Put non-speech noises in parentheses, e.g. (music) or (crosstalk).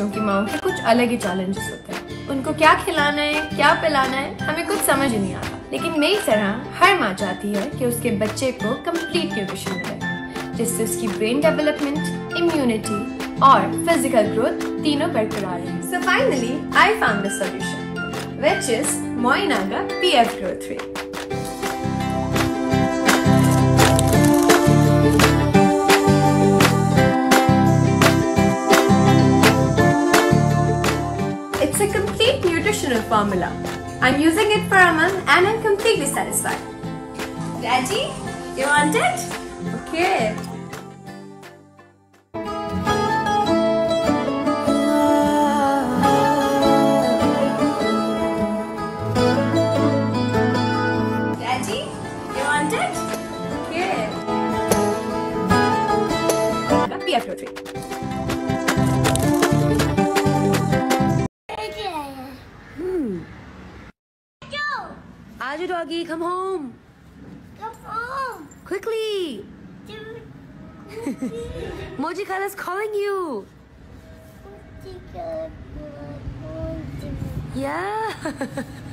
क्योंकि माओ के कुछ अलग ही चैलेंजेस होते हैं। उनको क्या खिलाना है, क्या पिलाना है, हमें कुछ समझ नहीं आता। लेकिन मेरी तरह हर माँ चाहती है कि उसके बच्चे को कंप्लीट न्यूट्रिशन मिले, जिससे उसकी ब्रेन डेवलपमेंट इम्यूनिटी और फ़िज़िकल ग्रोथ तीनों बरकरार रहे। So finally I found the solution which is Moinaga PF Growth Rate. Complete nutritional formula. I'm using it for a month and I'm completely satisfied. Daddy, you want it? Okay. Daddy, you want it? Okay. PF Growth Rate. Aju doggy, come home. Come home. Quickly. (laughs) Moji Khala's calling you. Yeah. (laughs)